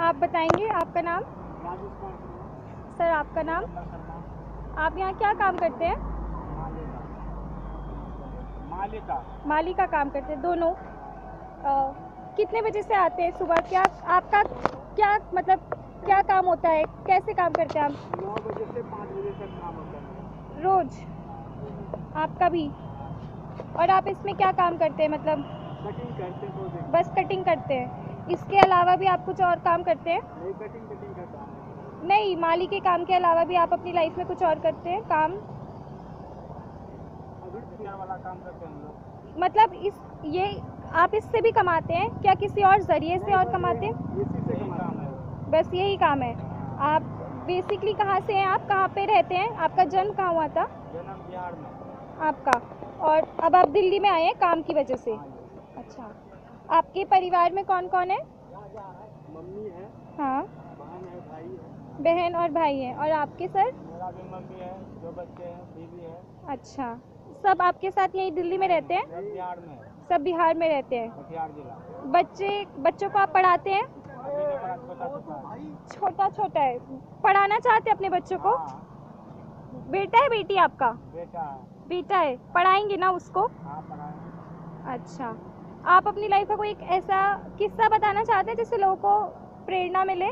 आप बताएँगे आपका नाम? सर आपका नाम? आप यहाँ क्या काम करते हैं? मालिका। मालिका। माली का काम करते हैं दोनों। अ, कितने बजे से आते हैं सुबह? क्या आपका क्या मतलब क्या काम होता है? कैसे काम करते हैं आप? नौ बजे से पाँच बजे तक काम होता है। रोज? आपका भी और आप इसमें क्या काम करते हैं मतलब? कटिंग करते हैं बस कटिंग करते हैं। इसके अलावा भी आप कुछ और काम करते हैं? नहीं कटिंग कटिंग का काम नहीं। माली के काम के अलावा भी आप अपनी लाइफ में कुछ और करते हैं काम? वाला काम करते हैं मतलब इस ये आप इससे भी कमाते हैं? क्या किसी और ज़रिए से और कमाते हैं? है। बस यही काम है। आप बेसिकली कहाँ से हैं? आप कहाँ पे रहते हैं? आपका जन्म कहाँ हुआ था? जन्म बिहार में। आपका। और अब आप दिल्ली में आए हैं काम की वजह से? अच्छा। आपके परिवार में कौन कौन है? मम्मी है। हाँ। बहन है भाई है। बहन और भाई हैं। और आपके सर? मेरा भी मम्मी है दो बच्चे हैं बीवी है। अच्छा। सब आपके साथ यही दिल्ली में रहते हैं? सब बिहार में। सब बिहार में रहते हैं। जिला। बच्चे बच्चों को आप पढ़ाते हैं? छोटा छोटा है। पढ़ाना चाहते हैं अपने बच्चों को? हाँ। बेटा है बेटी आपका? बेटा है। बेटा है। पढ़ाएँगे ना उसको? हाँ अच्छा। आप अपनी लाइफ का कोई एक ऐसा किस्सा बताना चाहते हैं जिससे लोगों को प्रेरणा मिले?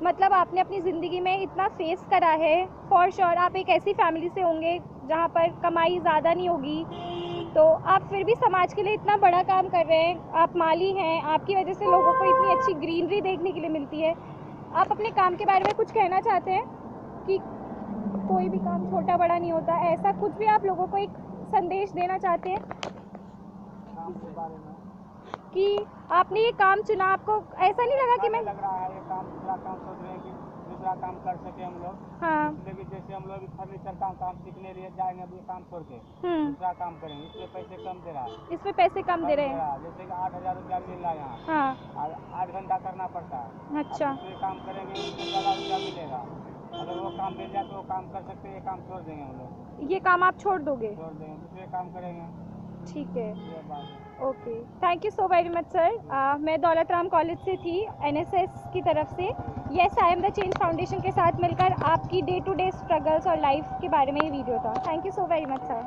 मतलब आपने अपनी ज़िंदगी में इतना फेस करा है फॉर श्योर आप एक ऐसी फैमिली से होंगे जहाँ पर कमाई ज़्यादा नहीं होगी तो आप फिर भी समाज के लिए इतना बड़ा काम कर रहे हैं, आप माली हैं, आपकी वजह से लोगों को इतनी अच्छी ग्रीनरी देखने के लिए मिलती है। आप अपने काम के बारे में कुछ कहना चाहते हैं? कि कोई भी काम छोटा बड़ा नहीं होता, ऐसा कुछ भी आप लोगों को एक संदेश देना चाहते हैं? के आपने ये काम चुना आपको ऐसा नहीं लगा कि मैं लग रहा है ये काम दूसरा काम सोच रहे हैं कि दूसरा काम कर सके हम लोग। हाँ। लेकिन जैसे हम लोग फर्नीचर का काम सीखने लिए जाएँगे अभी काम छोड़ के हम्म। दूसरा काम करेंगे इसमें पैसे कम दे रहा है। इसमें पैसे कम दे रहे हैं। जैसे कि आठ हज़ार रूपया मिल रहा है यहाँ। हाँ। आठ घंटा करना पड़ता है। अच्छा। काम करेंगे ज़्यादा रुपया मिलेगा। अगर वो काम मिल जाए तो वो काम कर सकते हैं ये काम छोड़ देंगे हम लोग। ये काम आप छोड़ दोगे? छोड़ देंगे दूसरे काम करेंगे। ठीक है। ये okay. Thank you so very much sir मैं दौलत राम कॉलेज से थी एनएसएस की तरफ़ से। Yes I am the change foundation के साथ मिलकर आपकी डे टू डे स्ट्रगल्स और लाइफ के बारे में ये वीडियो था। Thank you so very much sir